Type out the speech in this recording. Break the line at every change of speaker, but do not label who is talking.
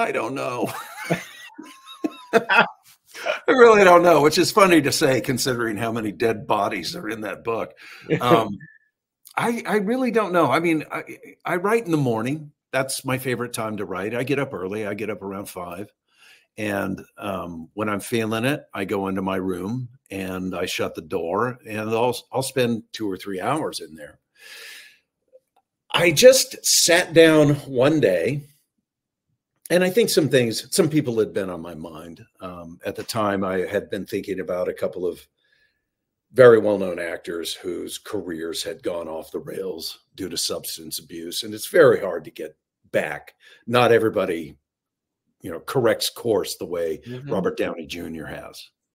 I don't know. I really don't know, which is funny to say considering how many dead bodies are in that book. Um, I, I really don't know. I mean, I, I write in the morning. That's my favorite time to write. I get up early. I get up around five. And um, when I'm feeling it, I go into my room and I shut the door and I'll, I'll spend two or three hours in there. I just sat down one day and I think some things, some people had been on my mind. Um, at the time, I had been thinking about a couple of very well known actors whose careers had gone off the rails due to substance abuse. And it's very hard to get back. Not everybody, you know, corrects course the way mm-hmm. Robert Downey Jr. has.